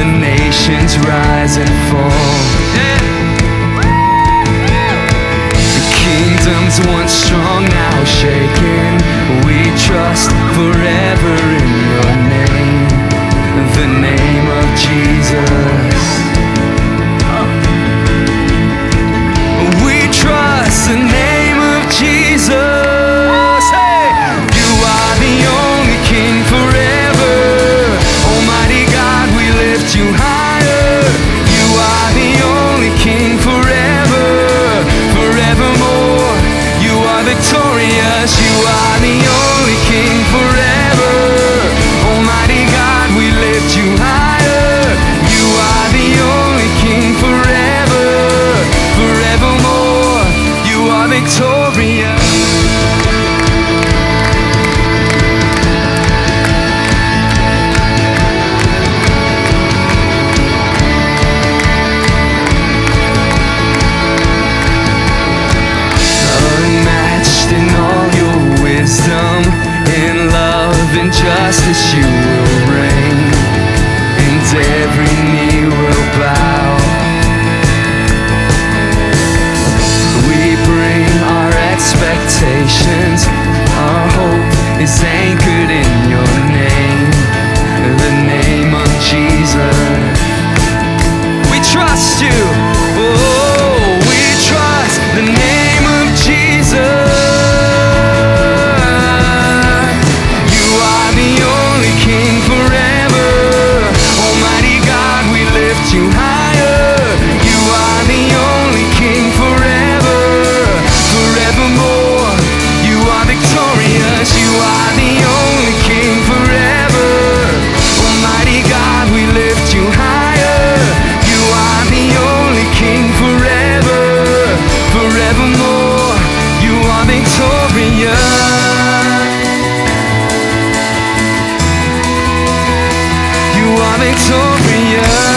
The nations rise and fall. The Kingdoms once strong, now shaken. We trust forever in your name, the name of Jesus. You you higher. You are the only King forever, forevermore. You are victorious. You are the only King forever. Almighty God, we lift you higher. You are the only King forever, forevermore. You are victorious. You are victorious.